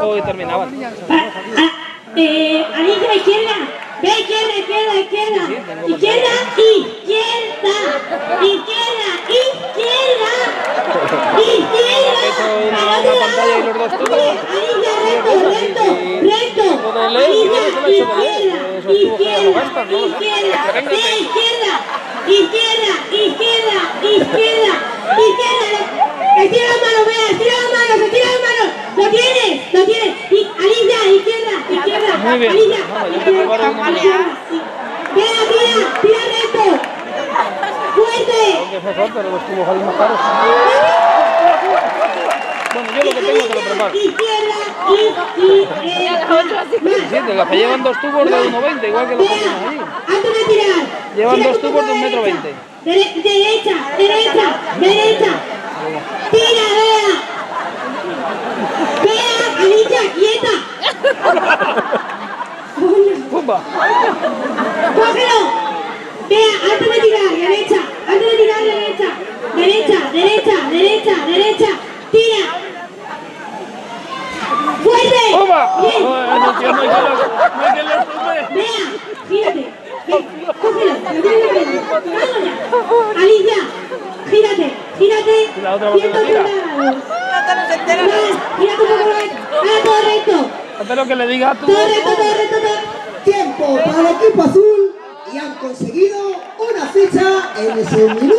Hoy terminaba. Eh, Alicia, izquierda. Ve, izquierda, izquierda, izquierda. Izquierda, izquierda. Izquierda, izquierda. Izquierda. Para la pantalla y los dos tubos. Alicia, recto, recto, recto. Lo de ley, Alicia, yo no se lo he hecho de ley. izquierda, izquierda, izquierda. Ve. Izquierda, izquierda, izquierda. Izquierda. Muy bien. Vamos, yo te preparo una izquierda. Tira, tira, tira recto. Fuerte. Que es mejor, pero los tubos ahí más caros. Bueno, yo lo que tengo te lo preparo. Izquierda, izquierda. Sí, de la que llevan dos tubos de 1,20, igual que los que tienen ahí. Antes de tirar. Llevan dos tu tubos de poco un metro derecha. veinte. Dere- derecha, derecha, derecha. Tira, vea. Vea, Alicia, quieta. ¡Pumba! Cógelo. Vea, antes de tirar, derecha. Antes de tirar, derecha. Derecha, derecha, derecha, derecha. Tira. ¡Fuerte! ¡Pumba! Bien. No, que tumbe. Vea, gírate. Ven, cógelo, lo tienes que. Vamos ya. Alicia, gírate, gírate. ¿Y la otra por qué no 180 gira? grados. Más, gírate un poco. Ahora todo recto. Hazte lo que le diga a tu... Todo recto, todo recto, todo. Tiempo para el equipo azul y han conseguido una ficha en ese minuto.